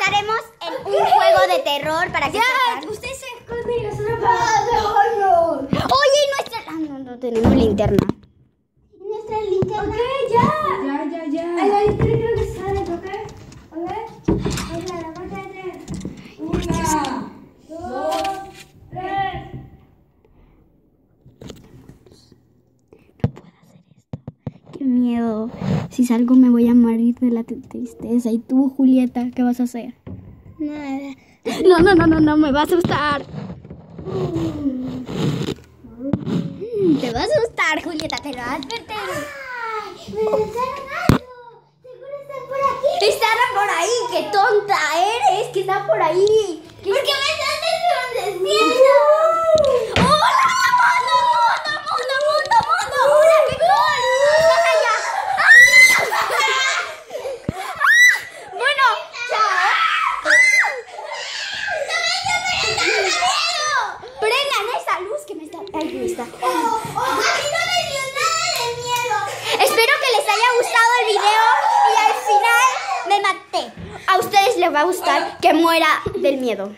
estaremos en un juego de terror para que Ya, sepan. usted se esconde y nosotros vamos. Oye, nuestra... Ah, no, no tenemos linterna. Nuestra linterna. Ok, ya. Ya, ya, A ya. la linterna creo que sale, ¿ok? A ver. Otra, la cuenta de tres. Una. Dos, tres. Qué miedo. Si salgo me voy a morir de la tristeza. ¿Y tú, Julieta, qué vas a hacer? Nada. No, no, no, no, no, me va a asustar. Te va a asustar, Julieta, te lo advertí. Ay, me lanzaron algo. Seguro están por aquí. Están por ahí, qué tonta eres, que están por ahí. Está... Oh, a mí no me dio nada de miedo. Espero que les haya gustado el video y al final me maté. A ustedes les va a gustar que muera del miedo.